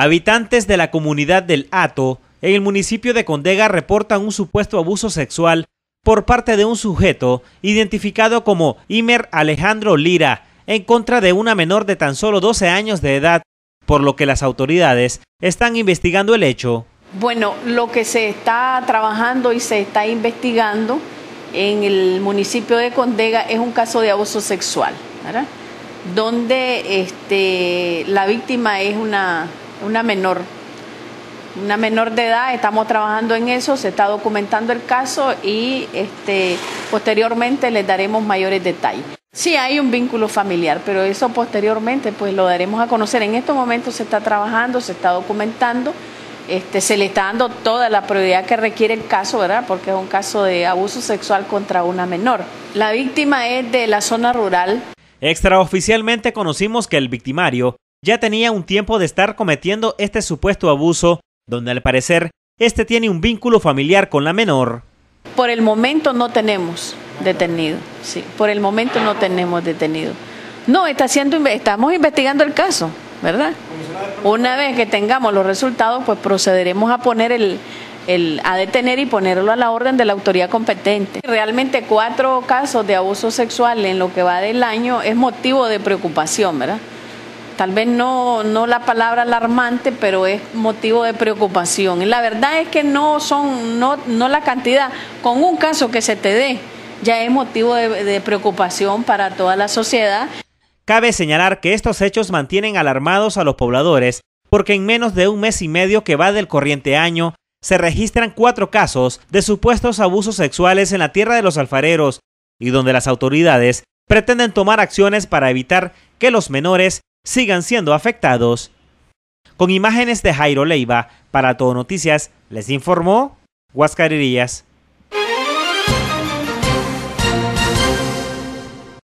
Habitantes de la comunidad del Hato, en el municipio de Condega, reportan un supuesto abuso sexual por parte de un sujeto identificado como Imer Alejandro Lira en contra de una menor de tan solo 12 años de edad, por lo que las autoridades están investigando el hecho. Bueno, lo que se está trabajando y se está investigando en el municipio de Condega es un caso de abuso sexual, ¿verdad? donde este, la víctima es una, una menor, una menor de edad, estamos trabajando en eso, se está documentando el caso y este, posteriormente les daremos mayores detalles. Sí hay un vínculo familiar, pero eso posteriormente pues lo daremos a conocer. En estos momentos se está trabajando, se está documentando, este, se le está dando toda la prioridad que requiere el caso, ¿verdad? Porque es un caso de abuso sexual contra una menor. La víctima es de la zona rural. Extraoficialmente conocimos que el victimario ya tenía un tiempo de estar cometiendo este supuesto abuso, donde al parecer este tiene un vínculo familiar con la menor. Por el momento no tenemos detenido, sí, por el momento no tenemos detenido. No, está haciendo, estamos investigando el caso, ¿verdad? Una vez que tengamos los resultados, pues procederemos a poner el, el, a detener y ponerlo a la orden de la autoridad competente. Realmente cuatro casos de abuso sexual en lo que va del año es motivo de preocupación, ¿verdad? Tal vez no, no la palabra alarmante, pero es motivo de preocupación. la verdad es que no son, no, no la cantidad, con un caso que se te dé, ya es motivo de, de preocupación para toda la sociedad. Cabe señalar que estos hechos mantienen alarmados a los pobladores porque en menos de un mes y medio que va del corriente año, se registran cuatro casos de supuestos abusos sexuales en la tierra de los alfareros y donde las autoridades pretenden tomar acciones para evitar que los menores sigan siendo afectados. Con imágenes de Jairo Leiva, para Todo Noticias, les informó Huascarirías.